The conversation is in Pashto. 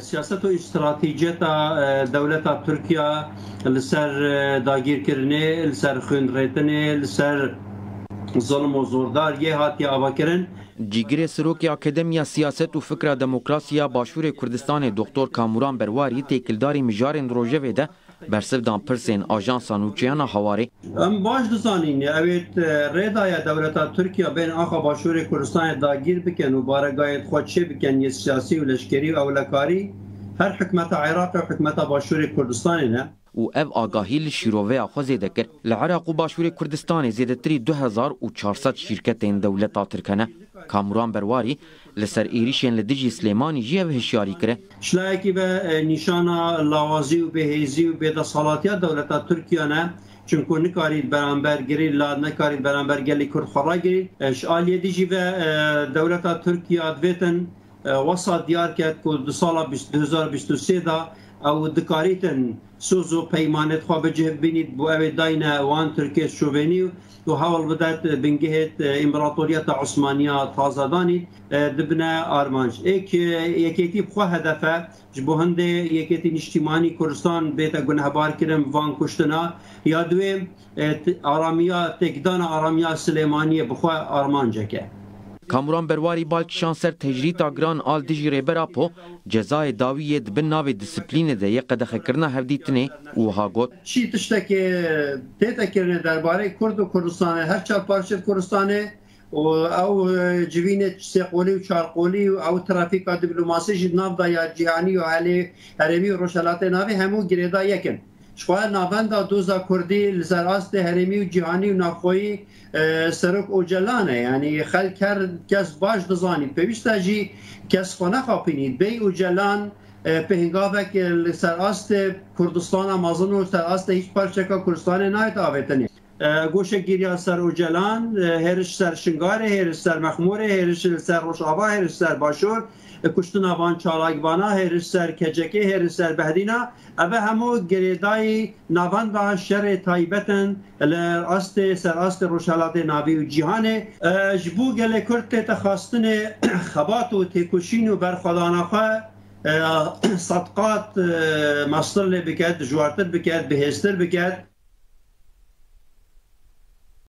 سیاست و استراتیجیت دولت ترکیه لسر داگیر کرنه لسر خوند ریتنه لسر ظلم و زوردار یه هاتی آبا کرن جیگر سروک اکادمیا سیاست و فکر دموکراسیا باشور کردستان دکتر کاموران برواری تکلداری مجارن روژه ده Bersivdan pirsên Ajansa Nûçeyana Hawarê Em baş dizanîn evêt e, rêdaya dewleta Tirkiya bên axa başûrê Kurdistanê dagir bikin û baregayên xwe çê bikin yê siyasî û leşkerî û ewlekarî her hikmeta Iraq û hikmeta başûrê Kurdistanê ne. و اف آگاهی لشیروه خوزه دکر لعراق و باشور کردستان زیدتری 2400 شرکت دولتا ترکنه کامران برواری لسر ایریشین لدجی سلیمانی جیه هشیاری کره شلایی که به نشان لاوازی و بهیزی و بیدسالاتی دولتا ترکیه نه چونکو نکارید برانبر گرید لا نکارید برانبر گلی کرد خورا گرید شعالیه دیجی و دولتا ترکیه ادویتن وسط دیار کرد که دو سال 2023 دا او دکاریتن سوز و پیمانت خواه بجه بینید بو او داینه وان ترکیه شووینی و هاول بدات بنگهت امپراتوریت عثمانیا تازه دانید دبنه آرمانج ایک یکیتی بخواه هدفه جبو هنده یکیتی نشتیمانی کردستان بیتا گنهبار کرم وان کشتنا یا دوی آرامیا تکدان آرامیا سلیمانی بخواه آرمانجه که کاموران برواری بالکشان سر تجریتا گران آل دیجی ریبرا پو جزای داویه دبن ناوی دسپلین ده یه قدخه کرنا هفدیتنه و ها گوت چی تشتکی تیتا کرنه درباره کرد و کردستانه هر چار پارچه کردستانه او جوینه سه قولی و چهار قولی او ترافیکا دیپلماسی جناب دا یا جیهانی و علی عربی و روشلات ناوی همو گریدا یکن شوای نوانده دوزا کردی لزر هرمی و جهانی و نخوی سرک اوجلانه یعنی خل کرد کس باش دزانی پیوستا جی کس خونه خاپینید بی اوجلان جلان که که آست کردستان آمازون و سر آست هیچ پرچکا کردستان نایت آویتنی گوشه گیری از سر اوجلان هرش سر شنگار هرش سر مخمور هرش سر روش آبا هرش سر باشور کشتن آوان چالاگوانا هرش سر کجکی هرش سر بهدینا اوه همو گریدای نوان و شر تایبتن لراست سر است روشالات ناوی و جیهانه جبو گل کرد تخواستن خبات و تکوشین و برخوادانا صدقات مصدر بکد، جوارتر بکد، بهستر بکد،